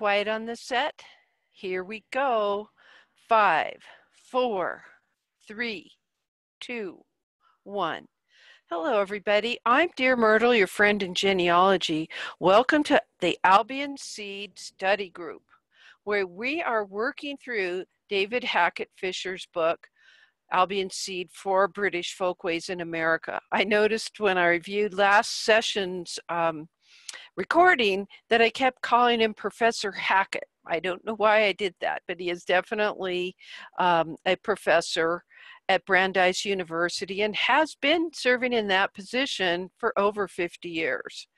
quiet on the set. Here we go. Five, four, three, two, one. Hello, everybody. I'm Dear Myrtle, your friend in genealogy. Welcome to the Albion Seed Study Group, where we are working through David Hackett Fischer's book, Albion Seed Four British Folkways in America. I noticed when I reviewed last session's um, recording that I kept calling him Professor Hackett. I don't know why I did that, but he is definitely um, a professor at Brandeis University and has been serving in that position for over 50 years.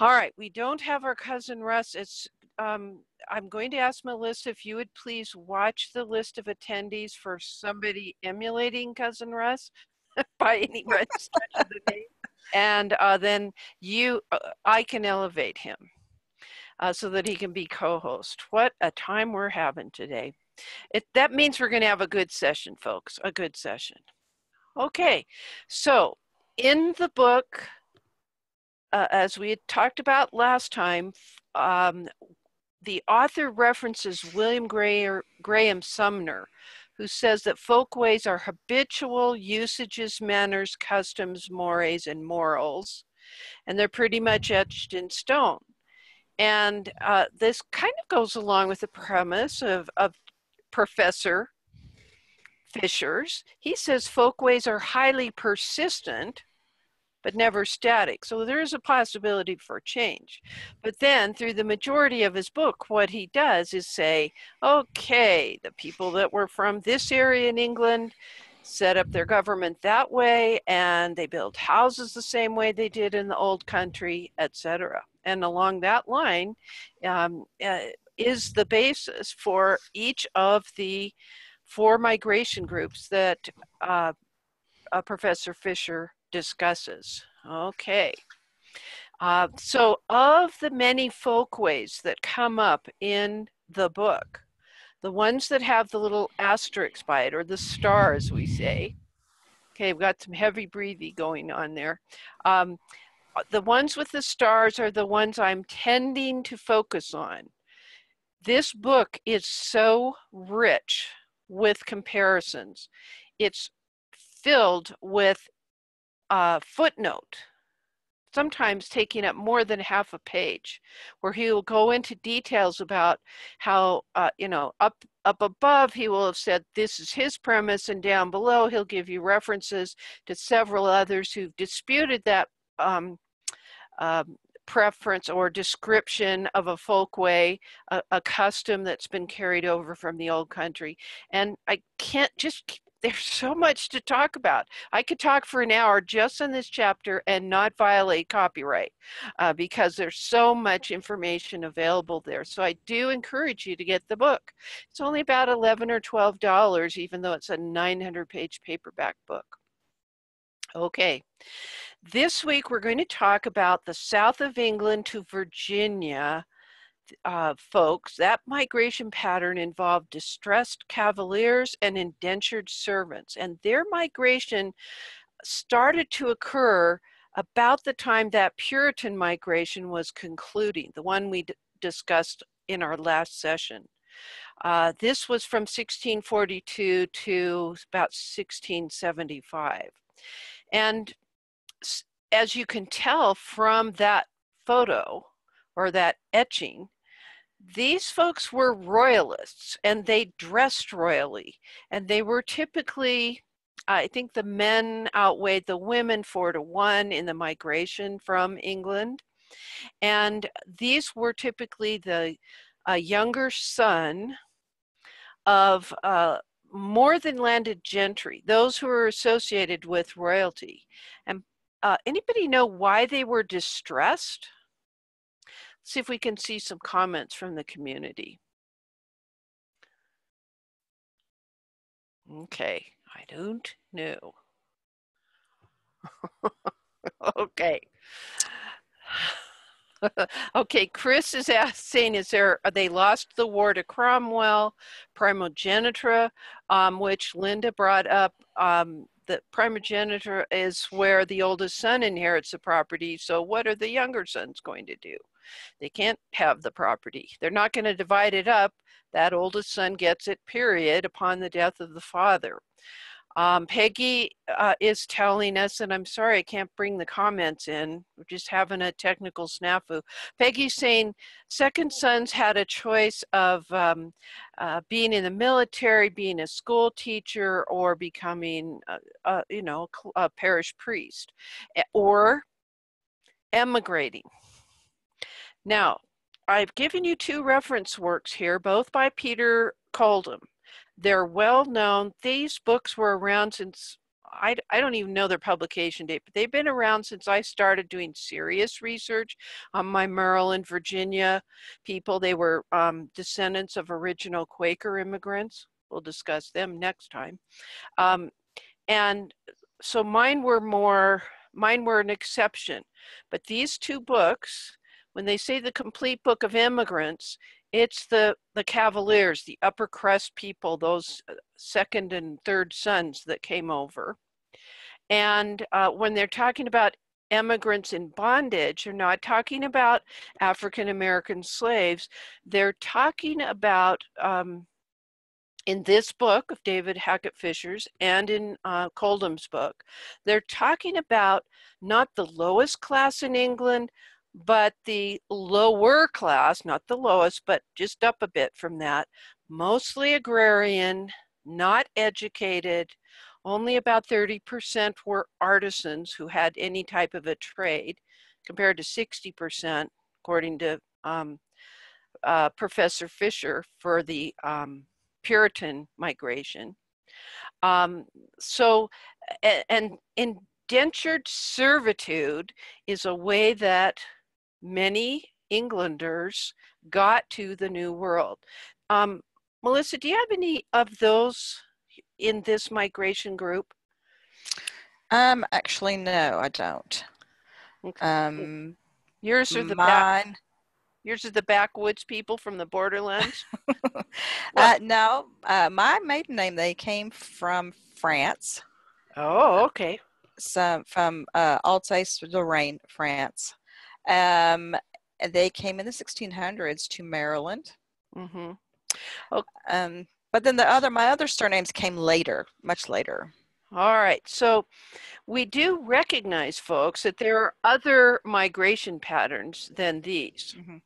All right, we don't have our cousin Russ. It's um, I'm going to ask Melissa if you would please watch the list of attendees for somebody emulating cousin Russ by any stretch of the name and uh, then you, uh, I can elevate him uh, so that he can be co-host. What a time we're having today. It, that means we're going to have a good session, folks, a good session. Okay, so in the book, uh, as we had talked about last time, um, the author references William Graham Sumner, who says that folkways are habitual usages, manners, customs, mores, and morals, and they're pretty much etched in stone. And uh, this kind of goes along with the premise of, of Professor Fischer's. He says folkways are highly persistent but never static. So there is a possibility for change. But then through the majority of his book, what he does is say, okay, the people that were from this area in England set up their government that way and they built houses the same way they did in the old country, etc. And along that line um, uh, is the basis for each of the four migration groups that uh, uh, Professor Fischer discusses. Okay. Uh, so, of the many folkways that come up in the book, the ones that have the little asterisks by it, or the stars, we say, okay, we've got some heavy breathing going on there. Um, the ones with the stars are the ones I'm tending to focus on. This book is so rich with comparisons. It's filled with footnote, sometimes taking up more than half a page, where he will go into details about how, uh, you know, up up above he will have said this is his premise, and down below he'll give you references to several others who've disputed that um, um, preference or description of a folkway, a, a, custom that's been carried over from the old country. And I can't just there's so much to talk about. I could talk for an hour just on this chapter and not violate copyright uh, because there's so much information available there. So I do encourage you to get the book. It's only about 11 or $12, even though it's a 900 page paperback book. Okay. This week we're going to talk about the south of England to Virginia uh, folks, that migration pattern involved distressed cavaliers and indentured servants, and their migration started to occur about the time that Puritan migration was concluding, the one we discussed in our last session. Uh, this was from 1642 to about 1675. And as you can tell from that photo or that etching, these folks were royalists and they dressed royally and they were typically i think the men outweighed the women four to one in the migration from england. And these were typically the younger son of uh, more than landed gentry those who were associated with royalty. And uh, anybody know why they were distressed see if we can see some comments from the community. Okay, I don't know. okay. okay, Chris is asking, is there, they lost the war to Cromwell, primogenitura, um, which Linda brought up. Um, the primogeniture is where the oldest son inherits the property. So what are the younger sons going to do? They can't have the property. They're not going to divide it up. That oldest son gets it, period, upon the death of the father. Um, Peggy uh, is telling us, and I'm sorry I can't bring the comments in, we're just having a technical snafu. Peggy's saying second sons had a choice of um, uh, being in the military, being a school teacher, or becoming, a, a, you know, a parish priest, or emigrating. Now, I've given you two reference works here, both by Peter Coldham. They're well known. These books were around since, I, I don't even know their publication date, but they've been around since I started doing serious research on my Maryland, Virginia people. They were um, descendants of original Quaker immigrants. We'll discuss them next time. Um, and so mine were more, mine were an exception. But these two books, when they say the complete book of immigrants, it's the the Cavaliers, the upper crust people, those uh, second and third sons that came over. And uh, when they're talking about immigrants in bondage, they're not talking about African American slaves. They're talking about um, in this book of David Hackett Fischer's and in uh, Coldham's book, they're talking about not the lowest class in England, but the lower class, not the lowest, but just up a bit from that, mostly agrarian, not educated, only about 30% were artisans who had any type of a trade, compared to 60%, according to um, uh, Professor Fischer, for the um, Puritan migration. Um, so, and indentured servitude is a way that many Englanders got to the New World. Um, Melissa, do you have any of those in this migration group? Um, actually, no, I don't. Okay. Um, yours are the mine. Back, yours are the backwoods people from the borderlands. uh, no, uh, my maiden name they came from France. Oh, okay. Some from uh, Alsace-Lorraine, France. Um, they came in the 1600s to Maryland. Mm-hmm. Okay. Um, but then the other, my other surnames came later, much later. All right. So we do recognize, folks, that there are other migration patterns than these. Mm-hmm.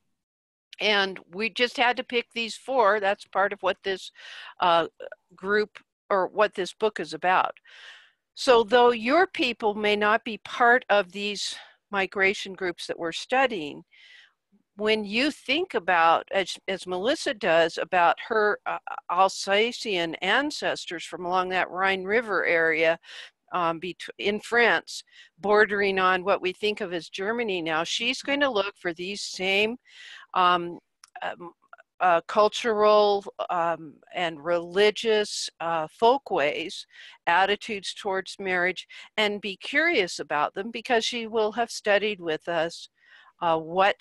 And we just had to pick these four. That's part of what this uh, group or what this book is about. So, though your people may not be part of these migration groups that we're studying, when you think about, as, as Melissa does, about her uh, Alsatian ancestors from along that Rhine River area um, in France, bordering on what we think of as Germany now, she's going to look for these same um, um, uh, cultural um, and religious uh, folkways, attitudes towards marriage, and be curious about them because she will have studied with us uh, what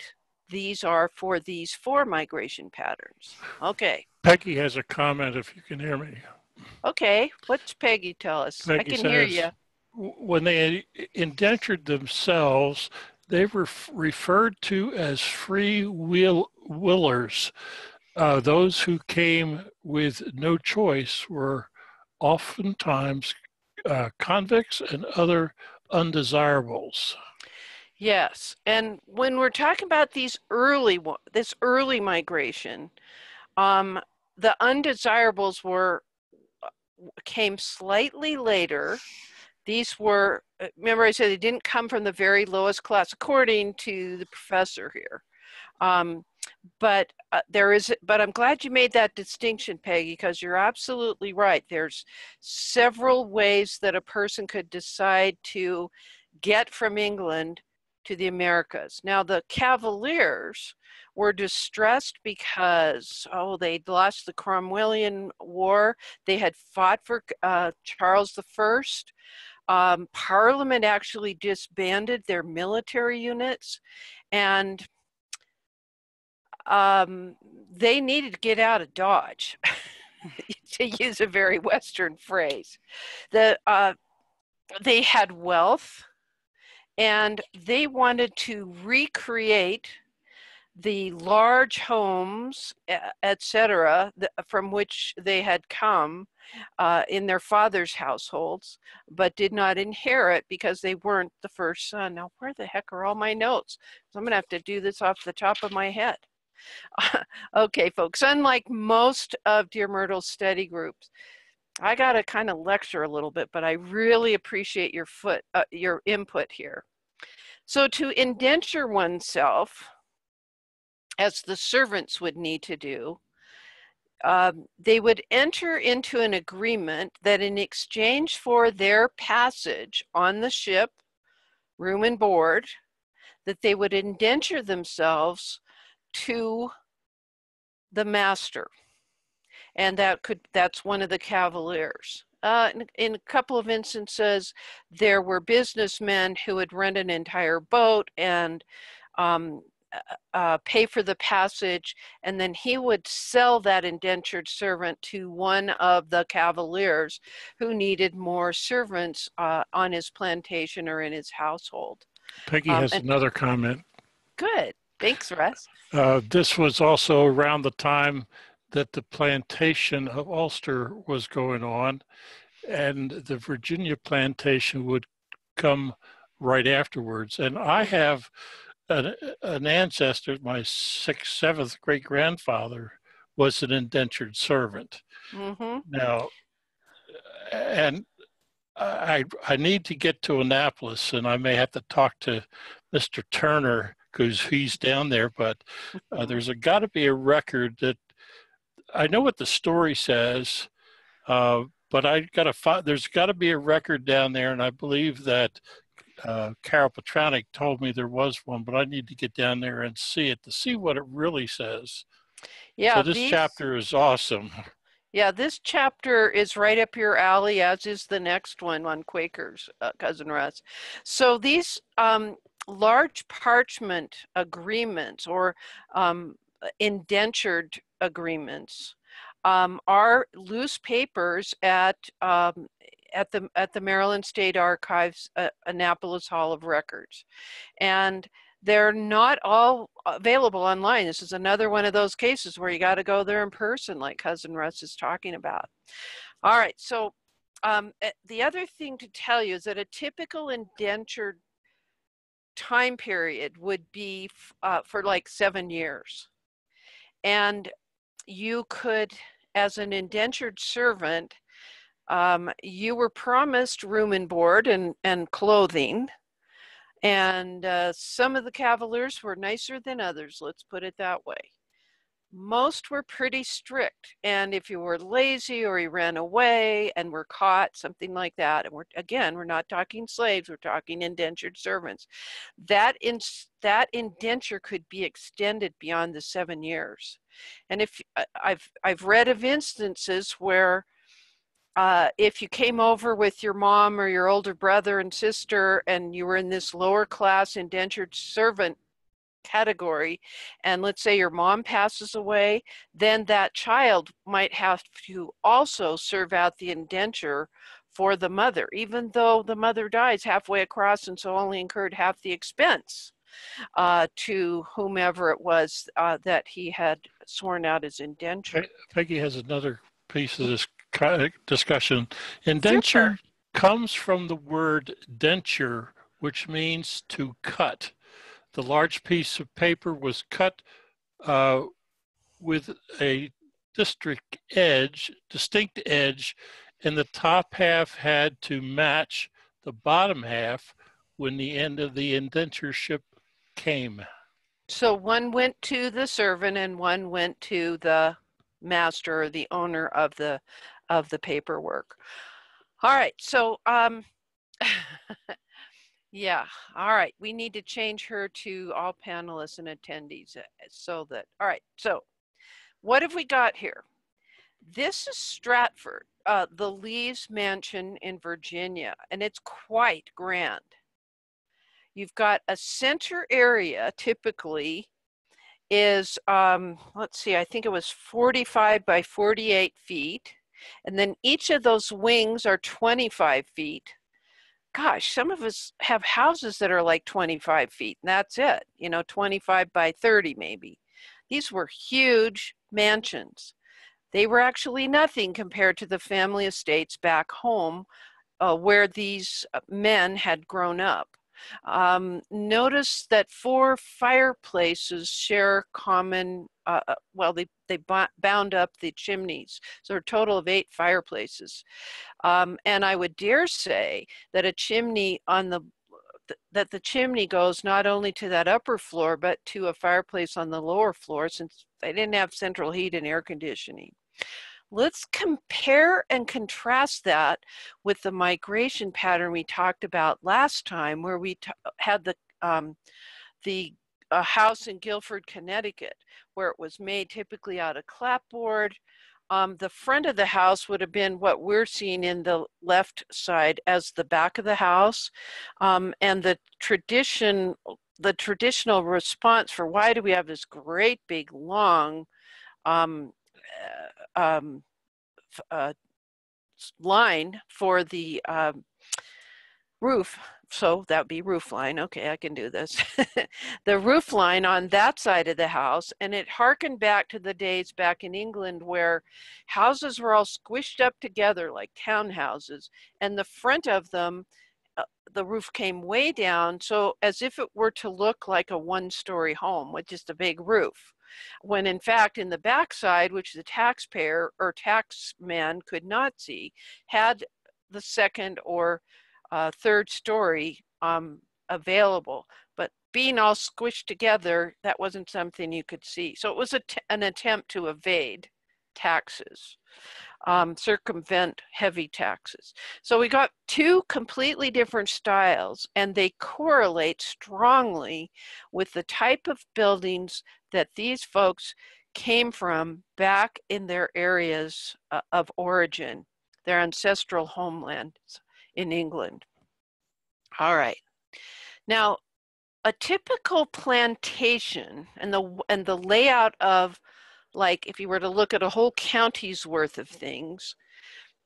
these are for these four migration patterns. Okay. Peggy has a comment if you can hear me. Okay. What's Peggy tell us? Peggy I can says, hear you. When they indentured themselves, they were referred to as free will willers. Uh, those who came with no choice were oftentimes uh, convicts and other undesirables. Yes, and when we're talking about these early this early migration, um, the undesirables were uh, came slightly later these were, uh, remember I said they didn't come from the very lowest class, according to the professor here. Um, but uh, there is, but I'm glad you made that distinction, Peggy, because you're absolutely right. There's several ways that a person could decide to get from England to the Americas. Now, the Cavaliers were distressed because, oh, they'd lost the Cromwellian War. They had fought for uh, Charles the First. Um, Parliament actually disbanded their military units and um, they needed to get out of Dodge, to use a very Western phrase. The uh, they had wealth and they wanted to recreate the large homes, etc., from which they had come uh, in their father's households, but did not inherit because they weren't the first son. Now, where the heck are all my notes? So I'm going to have to do this off the top of my head. okay, folks, unlike most of Dear Myrtle's study groups, I got to kind of lecture a little bit, but I really appreciate your foot, uh, your input here. So to indenture oneself, as the servants would need to do, um, they would enter into an agreement that in exchange for their passage on the ship, room and board, that they would indenture themselves to the master. And that could that's one of the cavaliers. Uh, in, in, a couple of instances, there were businessmen who would rent an entire boat and um, uh, pay for the passage, and then he would sell that indentured servant to one of the cavaliers who needed more servants uh, on his plantation or in his household. Peggy um, has another comment. Good. Thanks, Russ. Uh, this was also around the time that the plantation of Ulster was going on, and the Virginia plantation would come right afterwards. And I have an, an ancestor, my sixth, seventh great grandfather, was an indentured servant. Mm-hmm. Now, and I I need to get to Annapolis, and I may have to talk to Mr. Turner because he's down there. But uh, mm-hmm. there's got to be a record that I know what the story says, uh, but I got to find. there's got to be a record down there, and I believe that uh, Carol Petronic told me there was one, but I need to get down there and see it to see what it really says. Yeah. So this these, chapter is awesome. Yeah, this chapter is right up your alley, as is the next one on Quakers, uh, cousin Russ. So these um, large parchment agreements or um, indentured agreements um, are loose papers at um, at the at the Maryland State Archives, uh, Annapolis Hall of Records, and they're not all available online. This is another one of those cases where you got to go there in person, like Cousin Russ is talking about. All right, so um, eh, the other thing to tell you is that a typical indentured time period would be uh, for like seven years, and you could, as an indentured servant, um, you were promised room and board and, and clothing. And uh, some of the Cavaliers were nicer than others, let's put it that way. Most were pretty strict. And if you were lazy or you ran away and were caught, something like that, and we're, again, we're not talking slaves, we're talking indentured servants, that, in, that indenture could be extended beyond the seven years. And if uh, I've, I've read of instances where uh, if you came over with your mom or your older brother and sister and you were in this lower class indentured servant category and let's say your mom passes away then that child might have to also serve out the indenture for the mother even though the mother dies halfway across and so only incurred half the expense uh, to whomever it was uh, that he had sworn out his indenture. Peggy has another piece of this discussion. Indenture comes from the word denture, which means to cut. The large piece of paper was cut uh, with a district edge, distinct edge, and the top half had to match the bottom half when the end of the indentureship came. So one went to the servant and one went to the master or the owner of the of the paperwork. All right, so um, yeah, all right, we need to change her to all panelists and attendees uh, so that, all right, so what have we got here? This is Stratford, uh, the Lees Mansion in Virginia, and it's quite grand. You've got a center area typically is, um, let's see, I think it was 45 by 48 feet. And then each of those wings are 25 feet gosh, some of us have houses that are like 25 feet, and that's it, you know, 25 by 30 maybe. These were huge mansions. They were actually nothing compared to the family estates back home uh, where these uh, men had grown up. Um, notice that four fireplaces share common, uh, uh well, they, they bound up the chimneys. So a total of eight fireplaces. Um, and I would dare say that a chimney on the that the chimney goes not only to that upper floor but to a fireplace on the lower floor since they didn't have central heat and air conditioning. Let's compare and contrast that with the migration pattern we talked about last time where we had the, um, the uh, house in Guilford, Connecticut, where it was made typically out of clapboard. Um, the front of the house would have been what we're seeing in the left side as the back of the house. Um, and the tradition, the traditional response for why do we have this great big long um, um, uh, line for the um, roof. So that would be roof line. Okay, I can do this. the roof line on that side of the house, and it harkened back to the days back in England where houses were all squished up together like townhouses, and the front of them, the roof came way down, so as if it were to look like a one story home with just a big roof when in fact in the backside, which the taxpayer or taxman could not see, had the second or uh, third story um, available. But being all squished together, that wasn't something you could see. So it was an attempt to evade taxes um, circumvent heavy taxes. So we got two completely different styles, and they correlate strongly with the type of buildings that these folks came from back in their areas uh, of origin, their ancestral homelands in England. All right. Now, a typical plantation and the and the layout of like if you were to look at a whole county's worth of things,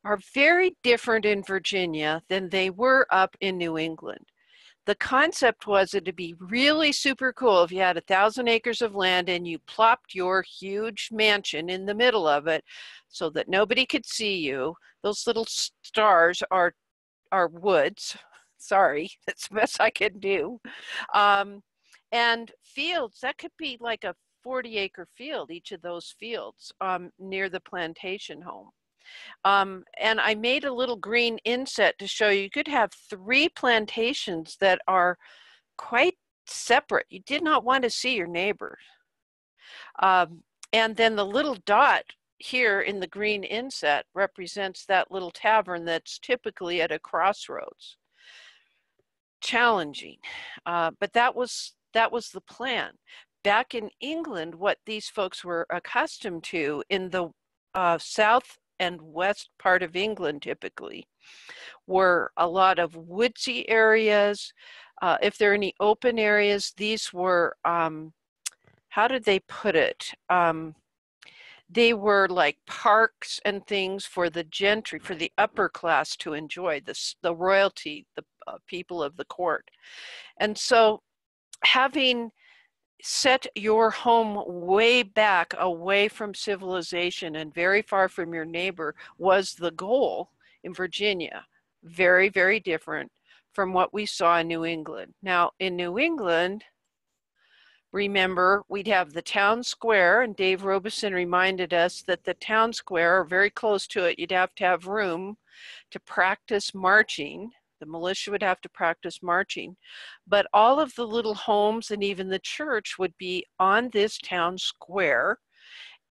are very different in Virginia than they were up in New England. The concept was it'd be really super cool if you had a thousand acres of land and you plopped your huge mansion in the middle of it so that nobody could see you. Those little stars are are woods. Sorry, that's the best I can do. Um, and fields, that could be like a 40 acre field, each of those fields um, near the plantation home. Um, and I made a little green inset to show you, you could have three plantations that are quite separate. You did not want to see your neighbors. Um, and then the little dot here in the green inset represents that little tavern that's typically at a crossroads. Challenging, uh, but that was that was the plan back in England, what these folks were accustomed to in the uh, south and west part of England typically were a lot of woodsy areas. Uh, if there are any open areas, these were, um, how did they put it? Um, they were like parks and things for the gentry, for the upper class to enjoy, the, the royalty, the uh, people of the court. And so having set your home way back away from civilization and very far from your neighbor was the goal in Virginia. Very, very different from what we saw in New England. Now, in New England, remember we'd have the town square, and Dave Robeson reminded us that the town square, or very close to it, you'd have to have room to practice marching the militia would have to practice marching. But all of the little homes and even the church would be on this town square,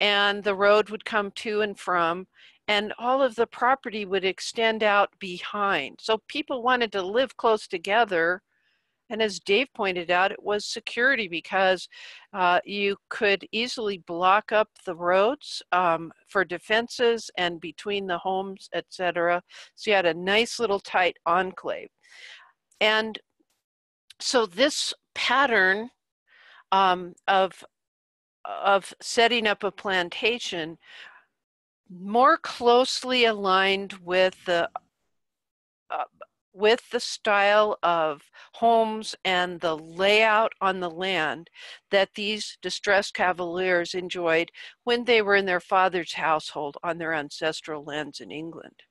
and the road would come to and from, and all of the property would extend out behind. So people wanted to live close together and as Dave pointed out, it was security because uh, you could easily block up the roads um, for defenses and between the homes, etc. So you had a nice little tight enclave. And so this pattern um, of of setting up a plantation more closely aligned with the uh, with the style of homes and the layout on the land that these distressed cavaliers enjoyed when they were in their father's household on their ancestral lands in England.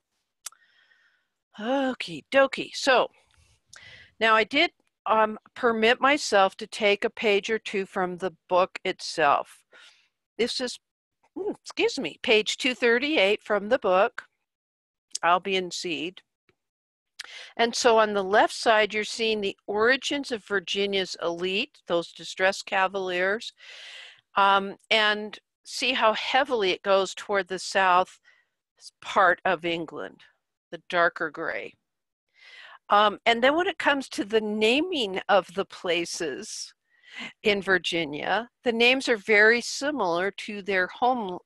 Okie dokie. So now I did um, permit myself to take a page or two from the book itself. This is, hmm, excuse me, page 238 from the book. Albion Seed. And so on the left side, you're seeing the origins of Virginia's elite, those distressed cavaliers, um, and see how heavily it goes toward the south part of England, the darker gray. Um, and then when it comes to the naming of the places in Virginia, the names are very similar to their home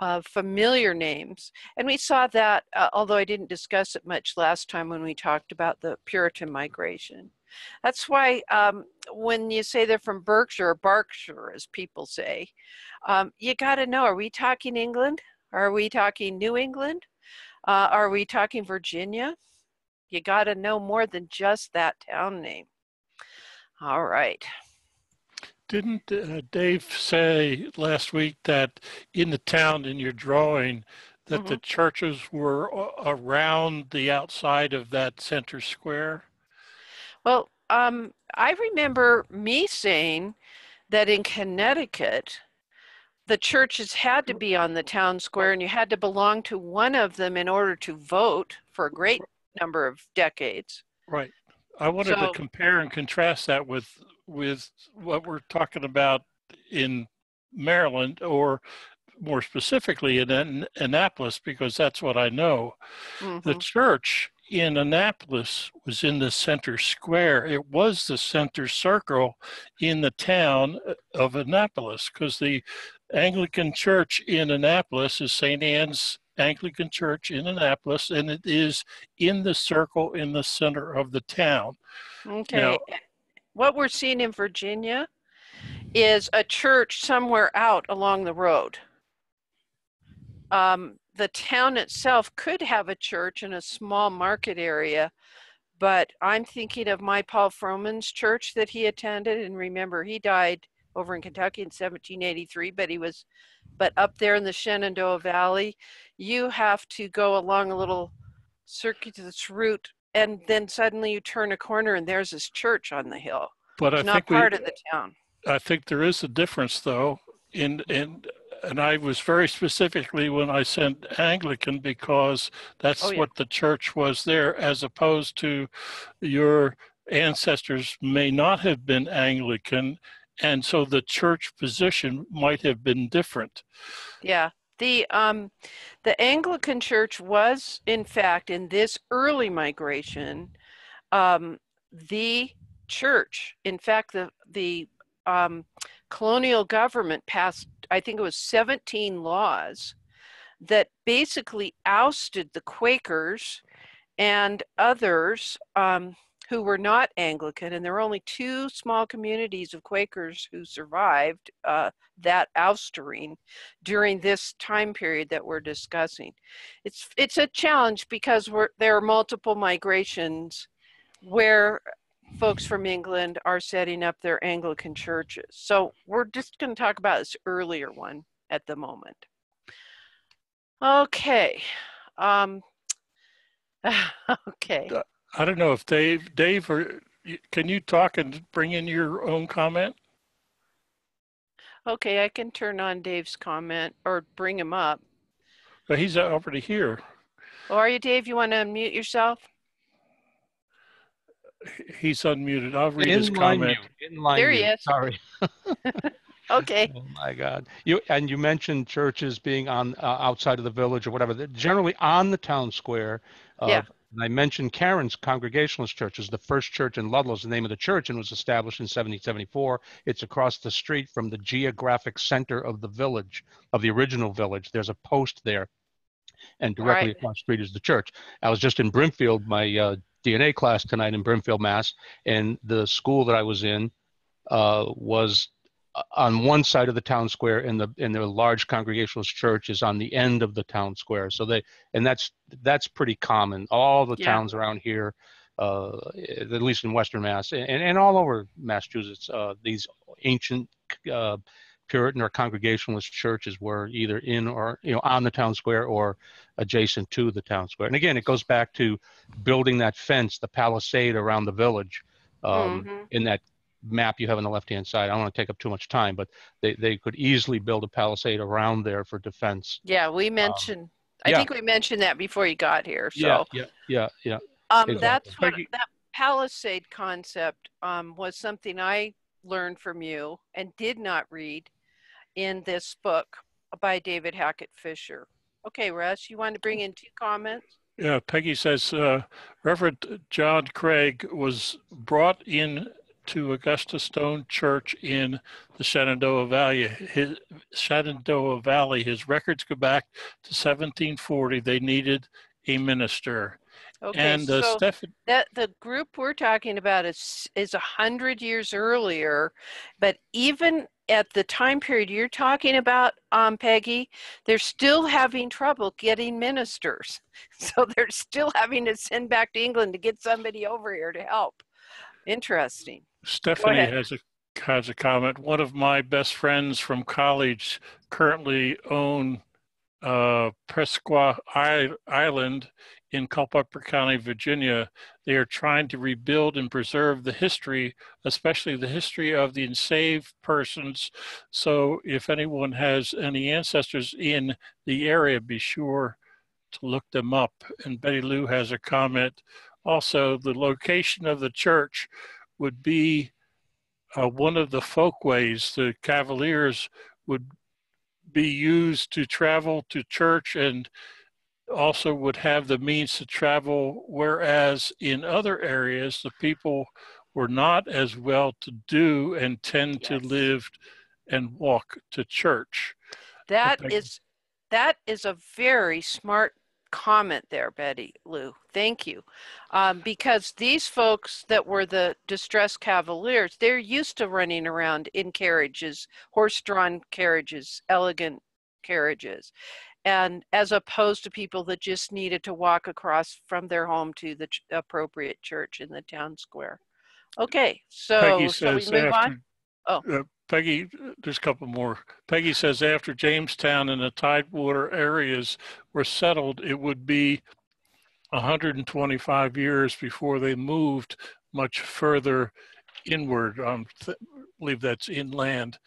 uh, familiar names. And we saw that, uh, although I didn't discuss it much last time when we talked about the Puritan migration. That's why um, when you say they're from Berkshire, or Berkshire, as people say, um, you got to know are we talking England? Are we talking New England? Uh, are we talking Virginia? You got to know more than just that town name. All right. Didn't uh, Dave say last week that in the town in your drawing that mm-hmm. the churches were around the outside of that center square? Well, um, I remember me saying that in Connecticut, the churches had to be on the town square and you had to belong to one of them in order to vote for a great number of decades. Right. I wanted so, to compare and contrast that with with what we're talking about in Maryland or more specifically in Annapolis because that's what I know. Mm-hmm. The church in Annapolis was in the center square. It was the center circle in the town of Annapolis because the Anglican church in Annapolis is St. Anne's Anglican Church in Annapolis, and it is in the circle in the center of the town. Okay. Now, what we're seeing in Virginia is a church somewhere out along the road. Um, the town itself could have a church in a small market area, but I'm thinking of my Paul Froman's church that he attended. And remember, he died over in Kentucky in 1783, but he was, but up there in the Shenandoah Valley, you have to go along a little circuitous route and then suddenly you turn a corner and there's this church on the hill. But it's I not think part we, of the town. I think there is a difference though in in and I was very specifically when I sent Anglican because that's oh, yeah. what the church was there, as opposed to your ancestors may not have been Anglican, and so the church position might have been different. Yeah, the, um, the Anglican Church was, in fact, in this early migration, um, the church. In fact, the, the um, colonial government passed, I think it was 17 laws that basically ousted the Quakers and others um, who were not Anglican, and there were only two small communities of Quakers who survived uh, that oustering during this time period that we're discussing. It's it's a challenge because there are multiple migrations where folks from England are setting up their Anglican churches. So we're just going to talk about this earlier one at the moment. Okay. Um, okay. I don't know if Dave, Dave, or can you talk and bring in your own comment? Okay, I can turn on Dave's comment or bring him up. But he's already here. Oh, are you, Dave? You want to unmute yourself? He's unmuted. I'll read In his comment. there he is. Sorry. okay. Oh my God! You and you mentioned churches being on uh, outside of the village or whatever. They're generally on the town square. yeah. And I mentioned Karen's Congregationalist Church is the first church in Ludlow. Is the name of the church and was established in 1774. It's across the street from the geographic center of the village, of the original village. There's a post there, and directly right. across the street is the church. I was just in Brimfield, my uh, DNA class tonight in Brimfield, Mass, and the school that I was in uh, was on one side of the town square and the and the large congregationalist church is on the end of the town square so they and that's that's pretty common all the yeah. towns around here uh, at least in western mass and, and all over massachusetts uh, these ancient uh, puritan or congregationalist churches were either in or you know on the town square or adjacent to the town square and again it goes back to building that fence the palisade around the village um, mm-hmm. in that map you have on the left hand side. I don't want to take up too much time, but they, they could easily build a palisade around there for defense. Yeah, we um, mentioned, um, I think we mentioned that before you got here. So. Yeah, yeah, yeah, yeah. Um, exactly. That's what, that palisade concept um, was something I learned from you and did not read in this book by David Hackett Fischer. Okay, Russ, you want to bring in two comments? Yeah, Peggy says uh, Reverend John Craig was brought in to Augusta Stone Church in the Shenandoah Valley. His Shenandoah Valley. His records go back to 1740. They needed a minister. Okay, and uh, so Steph- that the group we're talking about is is a hundred years earlier, but even at the time period you're talking about, um, Peggy, they're still having trouble getting ministers. So they're still having to send back to England to get somebody over here to help. Interesting. Stephanie has a has a comment. One of my best friends from college currently own uh, Presqua Island in Culpeper County, Virginia. They are trying to rebuild and preserve the history, especially the history of the enslaved persons. So, if anyone has any ancestors in the area, be sure to look them up. And Betty Lou has a comment. Also, the location of the church would be uh, one of the folkways. The Cavaliers would be used to travel to church and also would have the means to travel, whereas in other areas, the people were not as well to do and tend yes. to live and walk to church. That is that is a very smart comment there, Betty Lou. Thank you. Um, because these folks that were the distressed cavaliers, they're used to running around in carriages, horse drawn carriages, elegant carriages. And as opposed to people that just needed to walk across from their home to the ch- appropriate church in the town square. Okay, so Peggy shall we move after, on? Oh. Uh, Peggy, there's a couple more. Peggy says after Jamestown and the Tidewater areas were settled, it would be 125 years before they moved much further inward. I um, believe that's inland.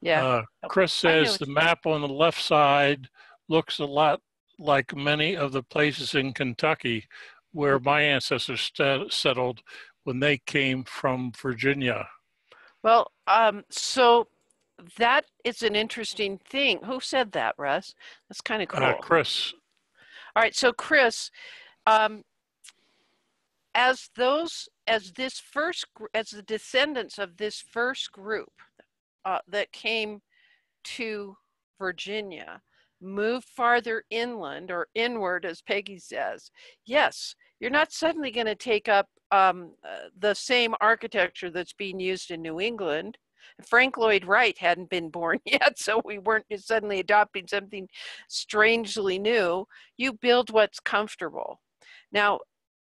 Yeah. Uh, Chris says the map on the left side looks a lot like many of the places in Kentucky where my ancestors st- settled when they came from Virginia. Well, um, so that is an interesting thing. Who said that, Russ? That's kind of uh, cool. Uh, Chris. All right, so Chris, um, as those, as this first, as the descendants of this first group uh, that came to Virginia, move farther inland or inward, as Peggy says, yes, you're not suddenly going to take up um, uh, the same architecture that's being used in New England. Frank Lloyd Wright hadn't been born yet, so we weren't suddenly adopting something strangely new. You build what's comfortable. Now,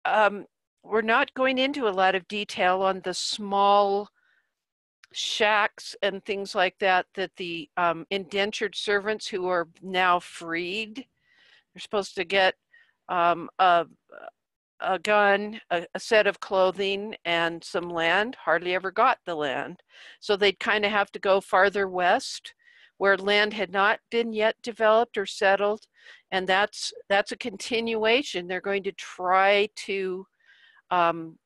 um, we're not going into a lot of detail on the small shacks and things like that that the um, indentured servants who are now freed they're supposed to get um, a, a gun, a, a, set of clothing, and some land. Hardly ever got the land. So they'd kind of have to go farther west where land had not been yet developed or settled. And that's, that's a continuation. They're going to try to, um,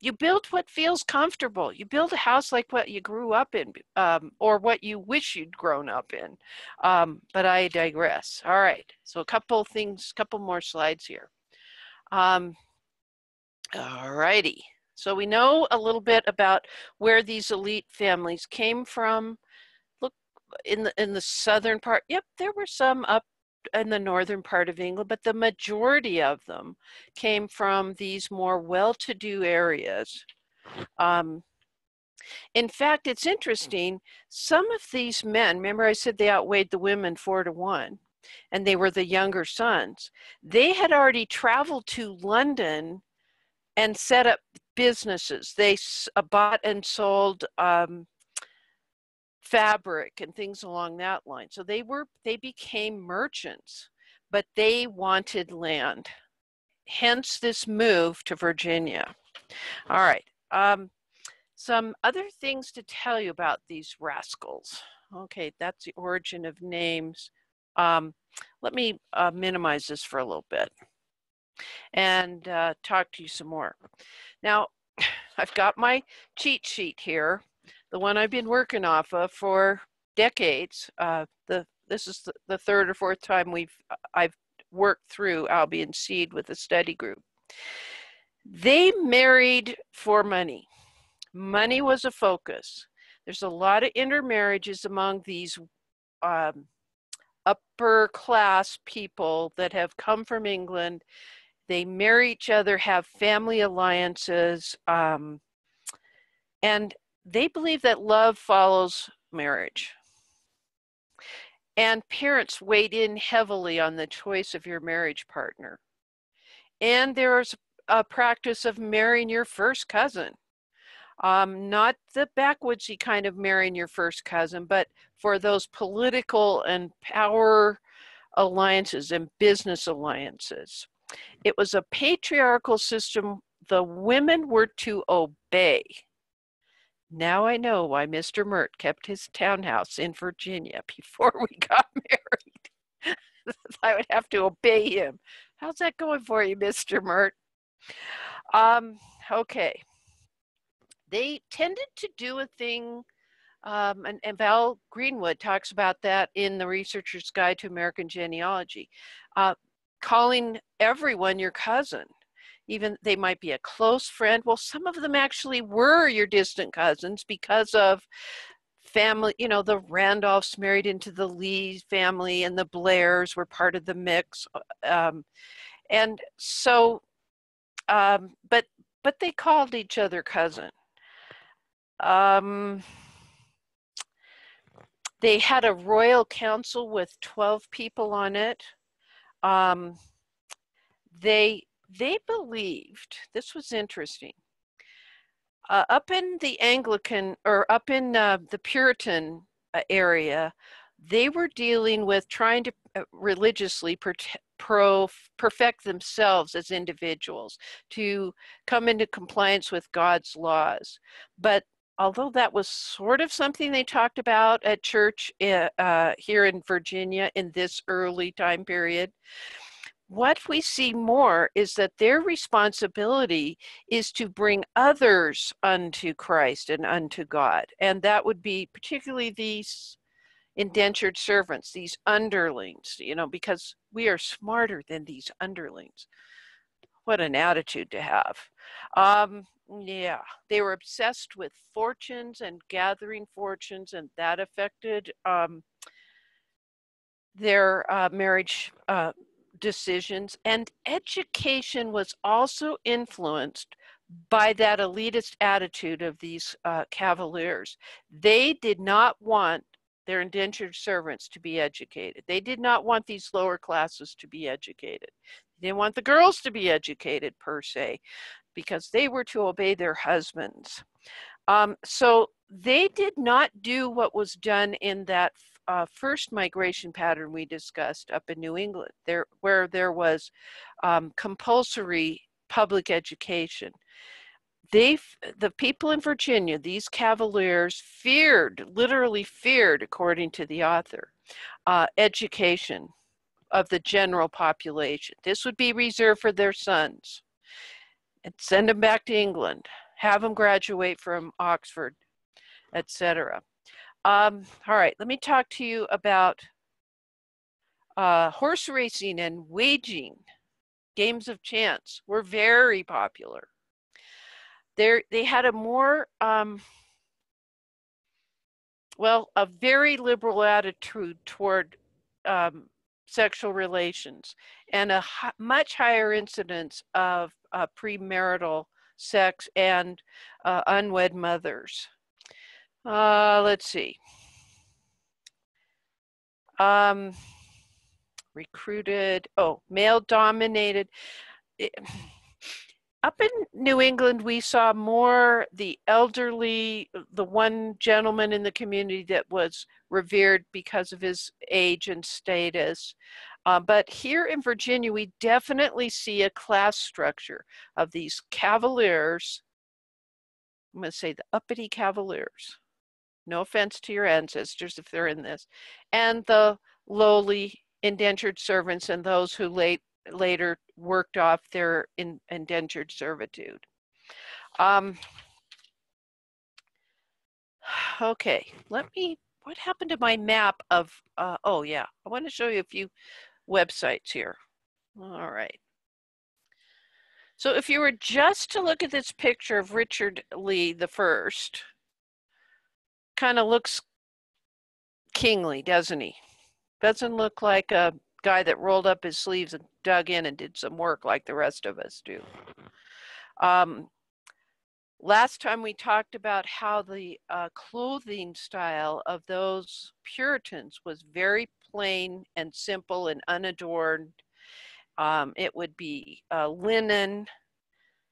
you build what feels comfortable. You build a house like what you grew up in um, or what you wish you'd grown up in. Um, but I digress. All right. So a couple things, couple more slides here. Um, all righty. So we know a little bit about where these elite families came from. Look in the in the southern part. Yep, there were some up in the northern part of England, but the majority of them came from these more well-to-do areas. Um, In fact, it's interesting. Some of these men, remember I said they outweighed the women four to one, and they were the younger sons. They had already traveled to London and set up businesses. They uh, bought and sold um, fabric and things along that line. So they were they became merchants, but they wanted land. Hence this move to Virginia. All right. Um, some other things to tell you about these rascals. Okay, that's the origin of names. Um, let me uh, minimize this for a little bit and uh, talk to you some more. Now, I've got my cheat sheet here, the one I've been working off of for decades. Uh, the this is the, the third or fourth time we've uh, I've worked through Albion Seed with a study group. They married for money. Money was a focus. There's a lot of intermarriages among these um, upper class people that have come from England. They marry each other, have family alliances, um, and they believe that love follows marriage. And parents weighed in heavily on the choice of your marriage partner. And there's a practice of marrying your first cousin um, not the backwoodsy kind of marrying your first cousin, but for those political and power alliances and business alliances. It was a patriarchal system the women were to obey. Now I know why Mr. Mert kept his townhouse in Virginia before we got married. I would have to obey him. How's that going for you, Mr. Mert? Um, okay they tended to do a thing, um, and, and, Val Greenwood talks about that in the Researcher's Guide to American Genealogy, uh, calling everyone your cousin. Even they might be a close friend. Well, some of them actually were your distant cousins because of family, you know, the Randolphs married into the Lee family and the Blairs were part of the mix. Uh, um, and so, um, but but they called each other cousin. Um, they had a royal council with 12 people on it. Um, they they believed this was interesting. Uh, up in the Anglican or up in uh, the Puritan uh, area, they were dealing with trying to uh, religiously pro, perfect themselves as individuals to come into compliance with God's laws. But although that was sort of something they talked about at church eh, uh, here in Virginia in this early time period, what we see more is that their responsibility is to bring others unto Christ and unto God. And that would be particularly these indentured servants, these underlings, you know, because we are smarter than these underlings. What an attitude to have. Um, yeah, they were obsessed with fortunes and gathering fortunes, and that affected um, their uh, marriage uh, decisions. And education was also influenced by that elitist attitude of these uh, cavaliers. They did not want their indentured servants to be educated. They did not want these lower classes to be educated. They didn't want the girls to be educated per se because they were to obey their husbands. Um, so they did not do what was done in that uh, first migration pattern we discussed up in New England, there where there was um, compulsory public education. They, the people in Virginia, these Cavaliers feared, literally feared, according to the author, uh, education of the general population. This would be reserved for their sons and send them back to England, have them graduate from Oxford, etc. Um, all right, let me talk to you about uh, horse racing and waging. Games of chance were very popular. There, they had a more, um, well, a very liberal attitude toward um, sexual relations and a much higher incidence of uh, premarital sex and uh, unwed mothers. Uh, let's see. Um, recruited, oh, male dominated. Up in New England, we saw more the elderly, the one gentleman in the community that was revered because of his age and status. Uh, but here in Virginia, we definitely see a class structure of these cavaliers. I'm going to say the uppity cavaliers. No offense to your ancestors if they're in this. And the lowly indentured servants and those who late later worked off their in, indentured servitude. Um, okay, let me, what happened to my map of, uh, oh yeah, I want to show you a few websites here. All right. So if you were just to look at this picture of Richard Lee the first, kind of looks kingly, doesn't he? Doesn't look like a guy that rolled up his sleeves and dug in and did some work like the rest of us do. Um, last time we talked about how the uh, clothing style of those Puritans was very plain and simple and unadorned. Um, it would be uh, linen,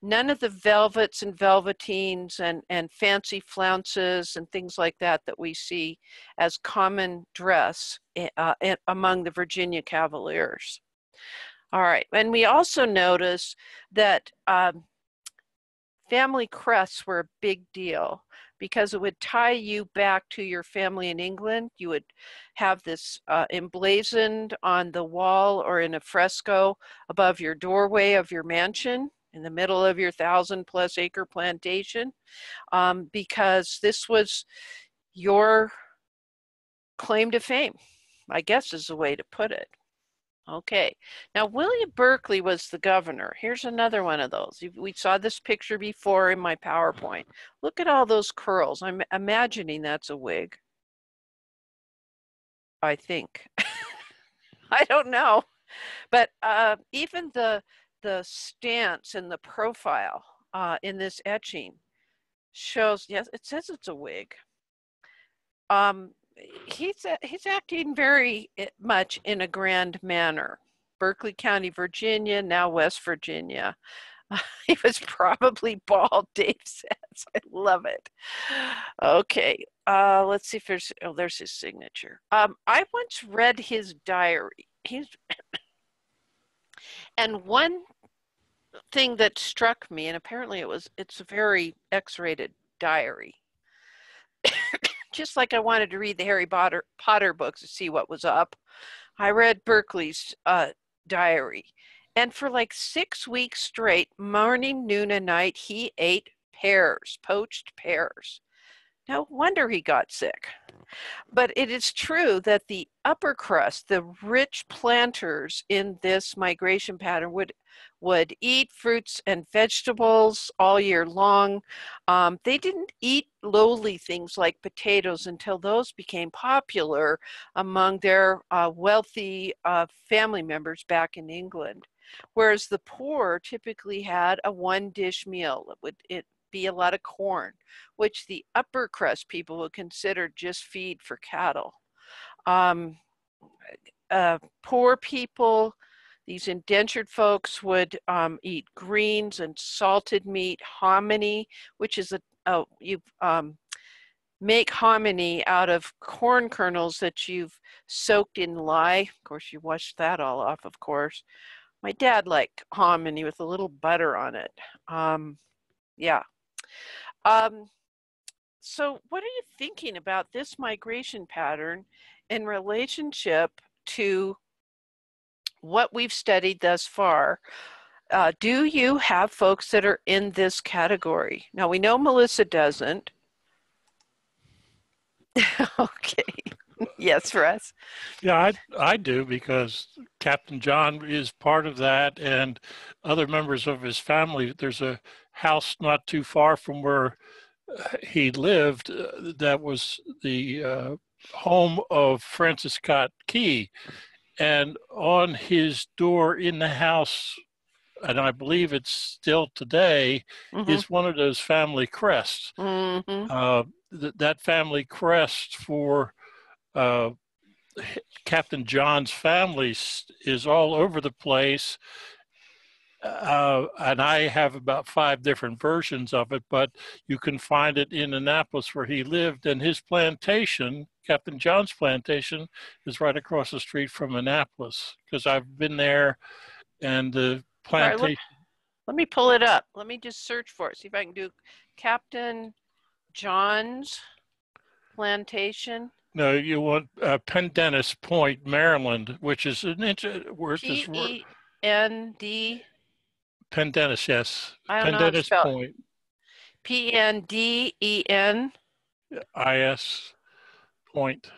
none of the velvets and velveteens and, and fancy flounces and things like that that we see as common dress eh, uh, among the Virginia Cavaliers. All right, and we also notice that um, family crests were a big deal because it would tie you back to your family in England. You would have this uh, emblazoned on the wall or in a fresco above your doorway of your mansion in the middle of your thousand plus acre plantation um, because this was your claim to fame, I guess is the way to put it. Okay, now William Berkeley was the governor. Here's another one of those. We saw this picture before in my PowerPoint. Look at all those curls. I'm imagining that's a wig. I think. I don't know. But uh, even the the stance and the profile uh, in this etching shows, yes, it says it's a wig. Um, he's, he's acting very eh, much in a grand manner. Berkeley County, Virginia, now West Virginia. he was probably bald, Dave says. I love it. Okay, uh, let's see if there's, oh, there's his signature. Um, I once read his diary. He's and one thing that struck me, and apparently it was, it's a very X-rated diary. Just like I wanted to read the Harry Potter, Potter books to see what was up, I read Berkeley's uh, diary. And for like six weeks straight, morning, noon, and night, he ate pears, poached pears. No wonder he got sick. But it is true that the upper crust, the rich planters in this migration pattern would would eat fruits and vegetables all year long. Um, they didn't eat lowly things like potatoes until those became popular among their uh, wealthy uh, family members back in England. Whereas the poor typically had a one dish meal. It would it be a lot of corn, which the upper crust people would consider just feed for cattle. Um, uh, poor people, these indentured folks would um, eat greens and salted meat, hominy, which is a, a you um, make hominy out of corn kernels that you've soaked in lye. Of course, you wash that all off, of course. My dad liked hominy with a little butter on it. Um, yeah, um, so, what are you thinking about this migration pattern in relationship to what we've studied thus far? Uh, do you have folks that are in this category? Now, we know Melissa doesn't. okay. yes, for us. Yeah, I, I do because Captain John is part of that and other members of his family. There's a house not too far from where uh, he lived uh, that was the uh, home of Francis Scott Key. And on his door in the house and I believe it's still today, mm-hmm. is one of those family crests. Mm-hmm. Uh, th- that family crest for uh, Captain John's family is all over the place. Uh, and I have about five different versions of it, but you can find it in Annapolis where he lived. And his plantation, Captain John's plantation, is right across the street from Annapolis because I've been there and the plantation. Right, let, let, me pull it up. Let me just search for it, see if I can do Captain John's plantation. No, you want uh, Pendennis Point, Maryland, which is an inch. Where's this word? N D. Pendennis, yes. I don't Pendennis know Point. P N D E N. I S Point.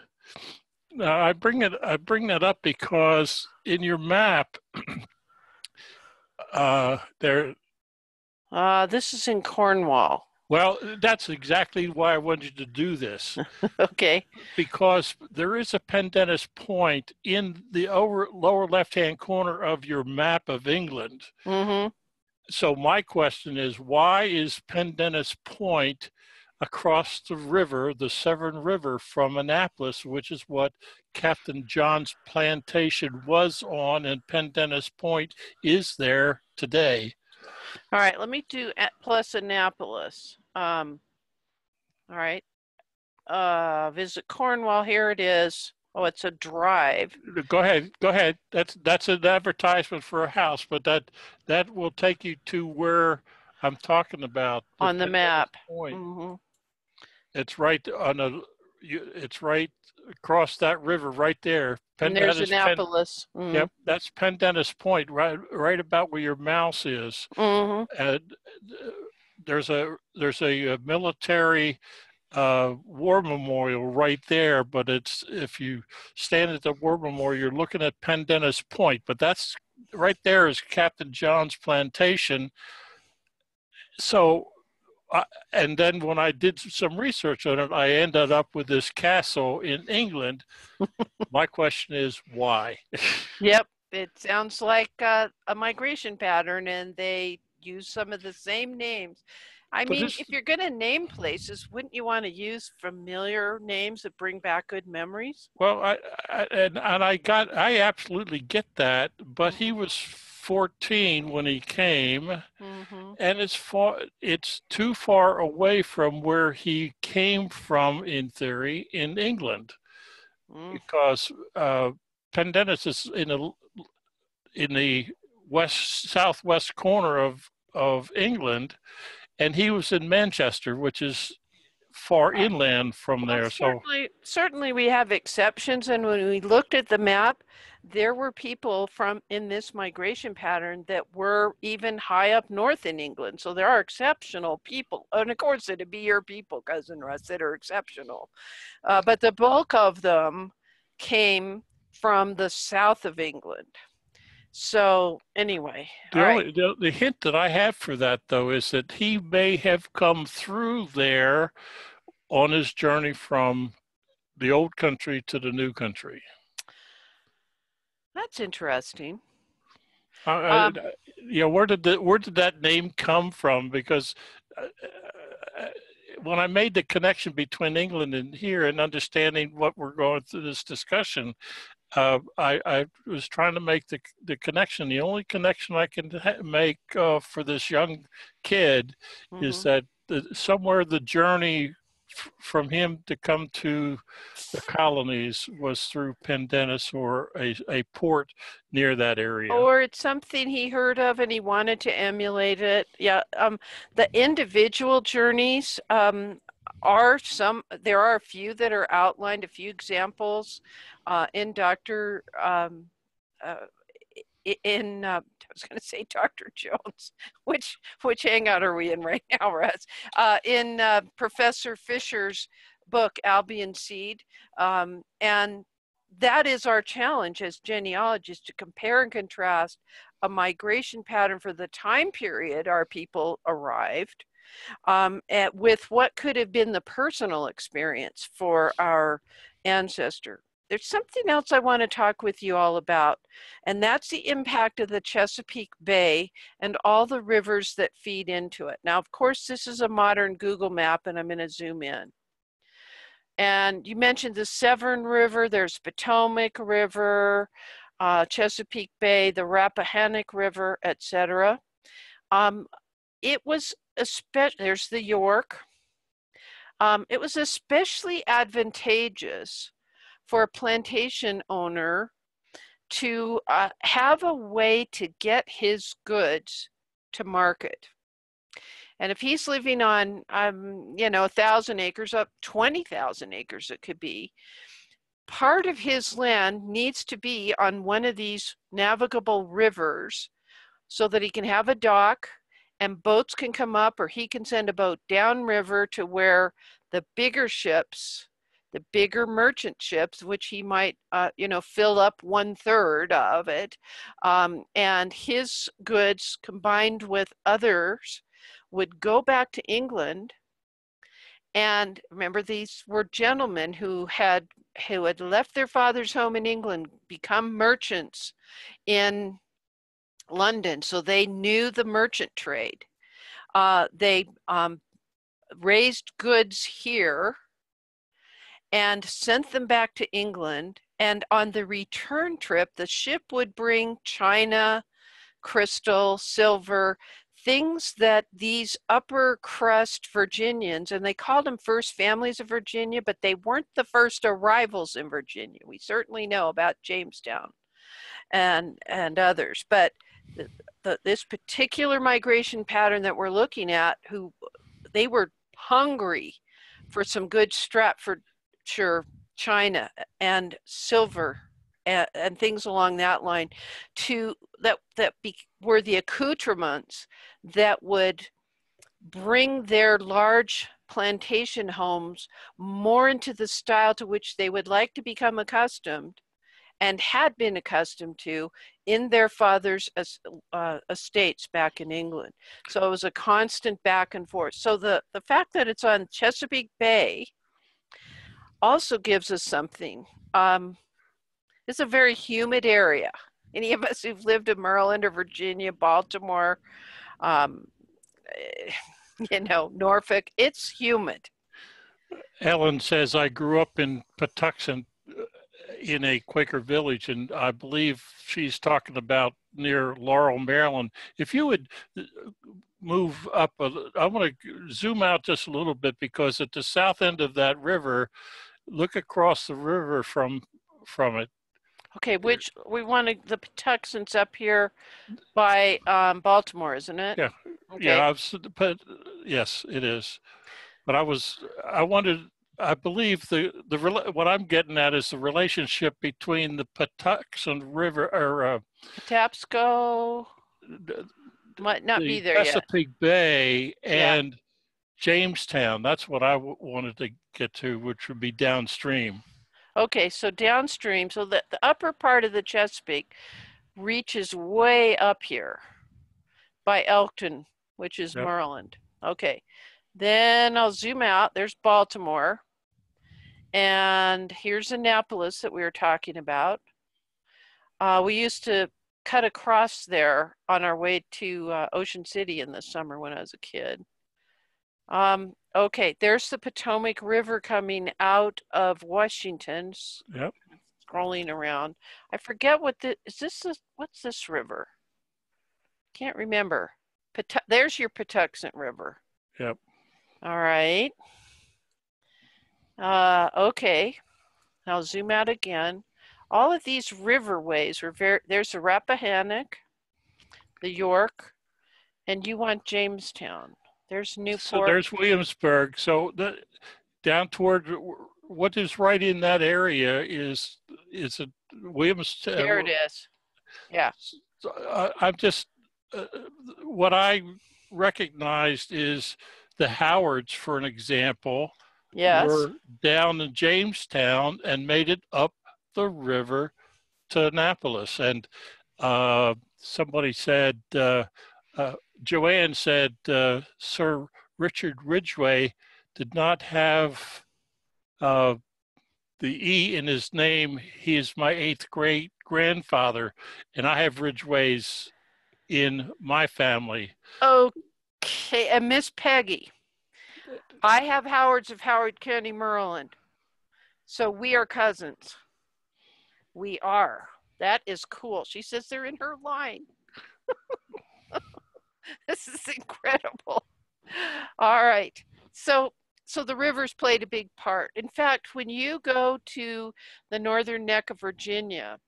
Now I bring it. I bring that up because in your map, uh, there. Uh, this is in Cornwall. Well, that's exactly why I wanted you to do this. okay. Because there is a Pendennis point in the over, lower left hand corner of your map of England. Mm-hmm. So, my question is why is Pendennis Point across the river, the Severn River from Annapolis, which is what Captain John's plantation was on, and Pendennis Point is there today? All right, let me do plus Annapolis. Um, all right. Uh, visit Cornwall. Here it is. Oh, it's a drive. Go ahead. Go ahead. That's that's an advertisement for a house, but that that will take you to where I'm talking about on the map. Point. Mm-hmm. It's right on a. You, it's right across that river, right there. Penn and there's Dennis, Annapolis. Penn, mm-hmm. Yep, that's Pendennis Point, right, right about where your mouse is. Mm-hmm. And uh, there's a there's a, a military uh, war memorial right there, but it's if you stand at the war memorial, you're looking at Pendennis Point, but that's right there is Captain John's plantation. So, uh, and then when I did some research on it, I ended up with this castle in England. My question is why? yep, it sounds like uh, a migration pattern, and they use some of the same names. I but mean, if you're going to name places, wouldn't you want to use familiar names that bring back good memories? Well, I, I and, and I got, I absolutely get that, but he was 14 when he came, mm-hmm. and it's far, it's too far away from where he came from, in theory, in England, mm. because uh, Pendennis is in a in the west southwest corner of of England, and he was in Manchester, which is far inland from well, there. Certainly, so certainly we have exceptions, and when we looked at the map, there were people from in this migration pattern that were even high up north in England. So there are exceptional people, and of course it'd be your people, cousin Russ, that are exceptional. Uh, but the bulk of them came from the south of England. So anyway, the, only, right. the, the hint that I have for that though is that he may have come through there on his journey from the old country to the new country. That's interesting. Uh, um, yeah, where did the, where did that name come from? Because uh, uh, when I made the connection between England and here, and understanding what we're going through this discussion, uh, I, I, was trying to make the, the connection. The only connection I can ha- make uh, for this young kid mm-hmm. is that the, somewhere the journey f- from him to come to the colonies was through Pendennis or a, a port near that area. Or it's something he heard of and he wanted to emulate it. Yeah. Um, the individual journeys um, are some, there are a few that are outlined, a few examples uh, in Dr. Um, uh, in uh, I was going to say Dr. Jones. Which which hangout are we in right now, Russ? Uh, in uh, Professor Fischer's book Albion Seed, um, and that is our challenge as genealogists to compare and contrast a migration pattern for the time period our people arrived um, at, with what could have been the personal experience for our ancestor there's something else I want to talk with you all about, and that's the impact of the Chesapeake Bay and all the rivers that feed into it. Now, of course, this is a modern Google map, and I'm going to zoom in. And you mentioned the Severn River, there's Potomac River, uh, Chesapeake Bay, the Rappahannock River, etc. Um, it was especially, there's the York. Um, it was especially advantageous for a plantation owner to uh, have a way to get his goods to market. And if he's living on, um, you know, a thousand acres, up 20,000 acres, it could be, part of his land needs to be on one of these navigable rivers so that he can have a dock and boats can come up or he can send a boat downriver to where the bigger ships the bigger merchant ships, which he might, uh, you know, fill up one third of it, um, and his goods combined with others would go back to England. And remember, these were gentlemen who had who had left their father's home in England, become merchants in London, so they knew the merchant trade. Uh, they um, raised goods here and sent them back to England. And on the return trip, the ship would bring china, crystal, silver, things that these upper crust Virginians, and they called them first families of Virginia, but they weren't the first arrivals in Virginia. We certainly know about Jamestown and, and others. But the, this particular migration pattern that we're looking at, who they were hungry for some good Staffordshire china and silver and, and, things along that line to that that be, were the accoutrements that would bring their large plantation homes more into the style to which they would like to become accustomed and had been accustomed to in their father's uh, estates back in England. So it was a constant back and forth. So the, the fact that it's on Chesapeake Bay also gives us something. Um, it's a very humid area. Any of us who've lived in Maryland or Virginia, Baltimore, um, you know, Norfolk, it's humid. Ellen says, I grew up in Patuxent in a Quaker village, and I believe she's talking about near Laurel, Maryland. If you would uh, move up, a, I want to zoom out just a little bit because at the south end of that river, look across the river from from it. Okay, which we wanted the Patuxent's up here by um, Baltimore, isn't it? Yeah, okay. yeah. I was, but yes, it is. But I was, I wanted, I believe the the what I'm getting at is the relationship between the Patuxent River or uh, Patapsco. Might not the be there Chesapeake yet. Bay and Jamestown. That's what I wanted to get to, which would be downstream. Okay, so downstream, so the, the upper part of the Chesapeake reaches way up here by Elkton, which is yep. Maryland. Okay, then I'll zoom out. There's Baltimore. And here's Annapolis that we were talking about. Uh, we used to cut across there on our way to uh, Ocean City in the summer when I was a kid. Um, okay, there's the Potomac River coming out of Washington. Yep. Scrolling around. I forget what the is this the, what's this river? Can't remember. There's your Patuxent River. Yep. All right. Uh, okay. I'll zoom out again. All of these riverways are very, there's the Rappahannock, the York, and you want Jamestown. There's Newport. So there's Williamsburg. So the, down toward what is right in that area is is a Williams. Uh, there it is. Yeah. So, uh, I'm just uh, what I recognized is the Howards, for an example, yes. were down in Jamestown and made it up the river to Annapolis. And uh, somebody said uh, uh, Joanne said uh, Sir Richard Ridgway did not have uh, the E in his name, he is my eighth great grandfather, and I have Ridgways in my family. Okay, and Miss Peggy, I have Howards of Howard County, Maryland. So we are cousins. We are. That is cool. She says they're in her line. this is incredible. All right. So so the rivers played a big part. In fact, when you go to the northern neck of Virginia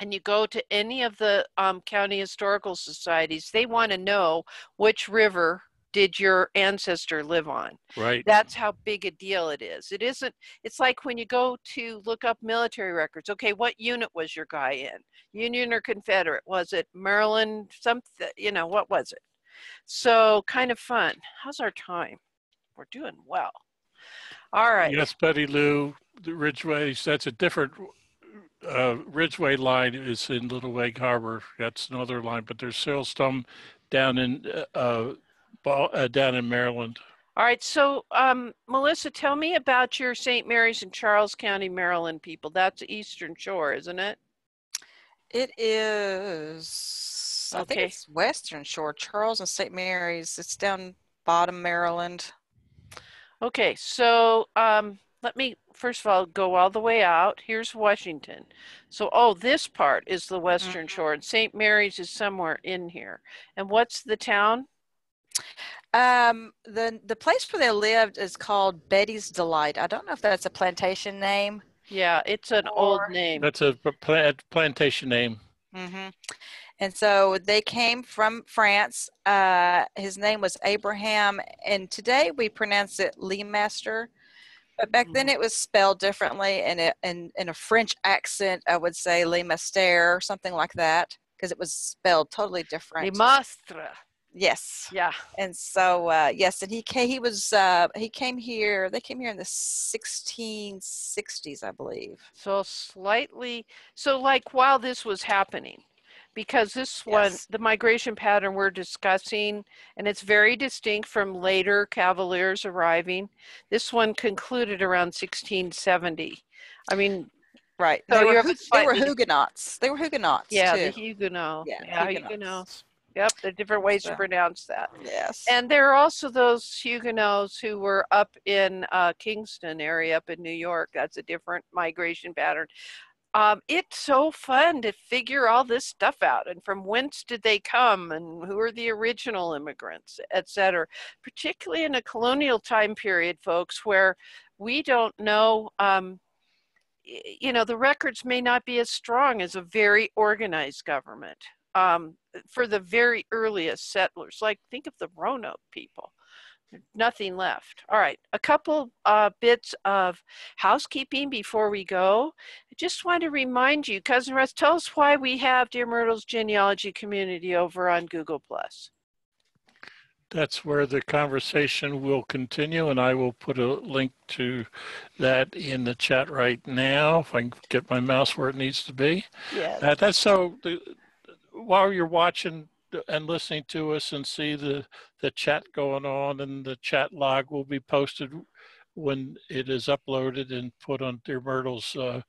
and you go to any of the um, county historical societies, they want to know which river did your ancestor live on. Right. That's how big a deal it is. It isn't, it's like when you go to look up military records. Okay, what unit was your guy in? Union or Confederate? Was it Maryland? Something, you know, what was it? So kind of fun. How's our time? we're doing well. All right. Yes, Betty Lou, the Ridgway, that's a different uh, Ridgway line is in Little Egg Harbor. That's another line, but there's still some down in uh, uh, down in Maryland. All right. So, um, Melissa, tell me about your St. Mary's in Charles County, Maryland people. That's Eastern Shore, isn't it? It is. Okay. I think it's Western Shore, Charles and St. Mary's. It's down bottom Maryland. Okay, so um, let me first of all go all the way out. Here's Washington. So, oh, this part is the Western mm-hmm. Shore, and St. Mary's is somewhere in here. And what's the town? Um, the the place where they lived is called Betty's Delight. I don't know if that's a plantation name. Yeah, it's an or, old name. That's a plantation name. Mm-hmm. And so they came from France. Uh, his name was Abraham, and today we pronounce it Lee Master. But back then mm-hmm. it was spelled differently in a, in, in a French accent. I would say Le Master, or something like that, because it was spelled totally different. Le Mastre. Yes. Yeah. And so uh, yes, and he came. He was. Uh, he came here. They came here in the 1660s, I believe. So slightly. So like while this was happening, because this yes. one, the migration pattern we're discussing, and it's very distinct from later Cavaliers arriving. This one concluded around 1670. I mean, right. So they, were, they were Huguenots. They were Huguenots. Yeah, too. the Huguenots. Yeah, yeah Huguenots. Huguenots. Yep, there are different ways so, to pronounce that. Yes. And there are also those Huguenots who were up in uh, Kingston area up in New York. That's a different migration pattern um, it's so fun to figure all this stuff out and from whence did they come and who are the original immigrants et cetera particularly in a colonial time period folks where we don't know um, you know the records may not be as strong as a very organized government um, for the very earliest settlers like think of the roanoke people nothing left. All right, a couple uh, bits of housekeeping before we go. I just want to remind you, Cousin Russ, tell us why we have Dear Myrtle's genealogy community over on Google+. Plus. That's where the conversation will continue, and I will put a link to that in the chat right now, if I can get my mouse where it needs to be. Yeah. Uh, that's so, the, while you're watching and listening to us and see the, the chat going on and the chat log will be posted when it is uploaded and put on Dear Myrtle's uh,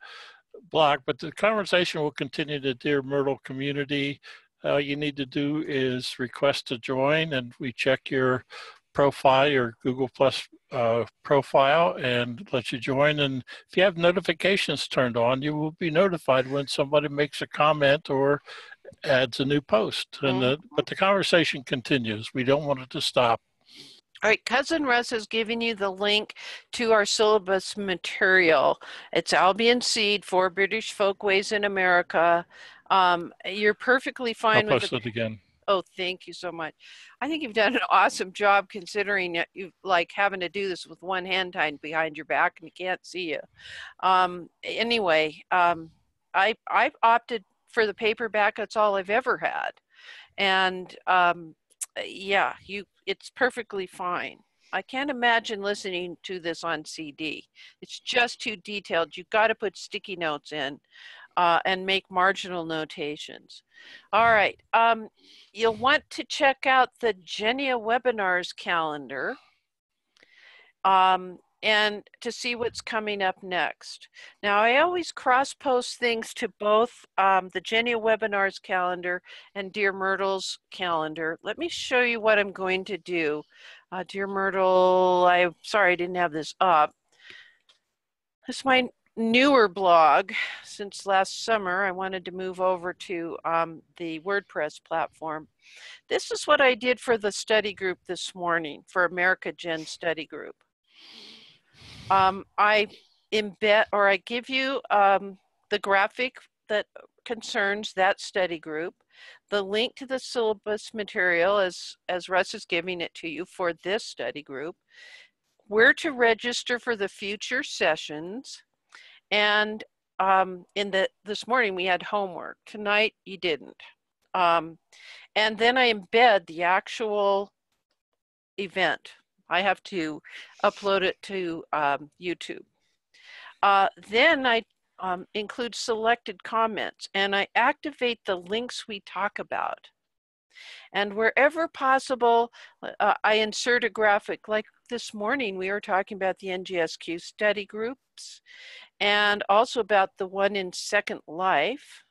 blog. But the conversation will continue to Dear Myrtle community. All you need to do is request to join and we check your profile, your Google Plus uh, profile and let you join. And if you have notifications turned on, you will be notified when somebody makes a comment or adds a new post. And the, but the conversation continues. We don't want it to stop. All right, Cousin Russ has given you the link to our syllabus material. It's Albion Seed, Four British Folkways in America. Um, you're perfectly fine I'll with post it again. Oh, thank you so much. I think you've done an awesome job considering you like having to do this with one hand tied behind your back and you can't see you. Um, anyway, um, I I've opted for the paperback, that's all I've ever had. And um, yeah, you it's perfectly fine. I can't imagine listening to this on CD. It's just too detailed. You've got to put sticky notes in uh, and make marginal notations. All right. Um, you'll want to check out the GeneaWebinars calendar. Um, and to see what's coming up next. Now, I always cross post things to both um, the GeneaWebinars calendar and Dear Myrtle's calendar. Let me show you what I'm going to do. Uh, Dear Myrtle, I'm sorry I didn't have this up. This is my newer blog since last summer. I wanted to move over to um, the WordPress platform. This is what I did for the study group this morning, for America Gen study group. Um, I embed or I give you um, the graphic that concerns that study group, the link to the syllabus material as, as Russ is giving it to you for this study group, where to register for the future sessions, and um, in the this morning we had homework. Tonight you didn't. Um, and then I embed the actual event I have to upload it to um, YouTube. Uh, then I um, include selected comments and I activate the links we talk about. And wherever possible, uh, I insert a graphic. Like this morning, we were talking about the NGSQ study groups and also about the one in Second Life.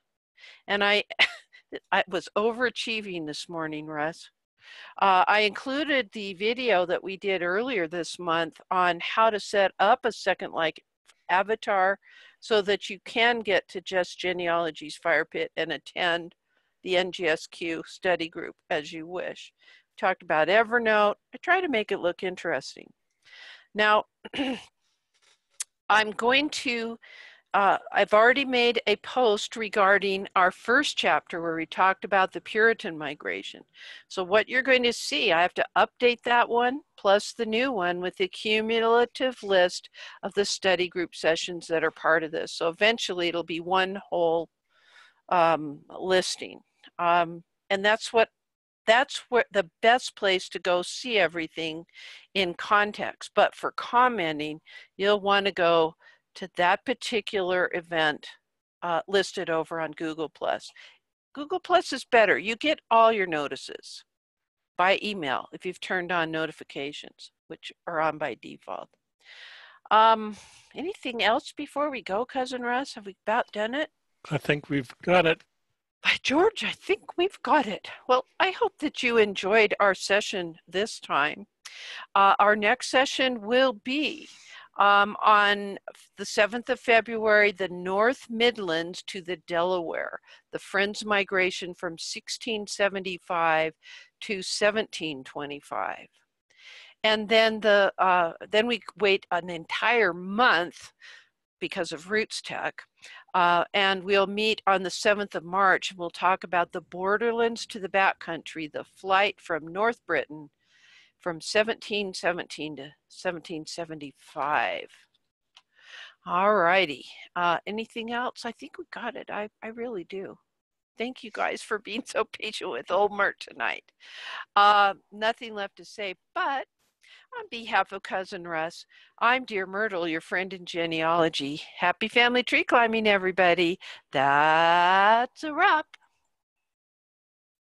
And I, I was overachieving this morning, Russ. Uh, I included the video that we did earlier this month on how to set up a Second Life avatar so that you can get to Just Genealogy's Fire Pit and attend the NGSQ study group as you wish. Talked about Evernote. I try to make it look interesting. Now, I'm going to uh, I've already made a post regarding our first chapter where we talked about the Puritan migration. So what you're going to see, I have to update that one plus the new one with the cumulative list of the study group sessions that are part of this. So eventually it'll be one whole um, listing. Um, and that's what that's where the best place to go see everything in context. But for commenting, you'll want to go to that particular event uh, listed over on Google Plus. Google Plus is better. You get all your notices by email if you've turned on notifications, which are on by default. Um, anything else before we go, Cousin Russ? Have we about done it? I think we've got it. By George, I think we've got it. Well, I hope that you enjoyed our session this time. Uh, our next session will be um, on the 7th of February, the North Midlands to the Delaware, the Friends migration from 1675 to 1725. And then the uh, then we wait an entire month because of RootsTech. Uh, and we'll meet on the 7th of March and we'll talk about the borderlands to the backcountry, the flight from North Britain from 1717 to 1775. All righty. Uh, anything else? I think we got it. I, I really do. Thank you guys for being so patient with old Mert tonight. Uh, nothing left to say, but on behalf of Cousin Russ, I'm Dear Myrtle, your friend in genealogy. Happy family tree climbing, everybody. That's a wrap.